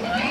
Yeah.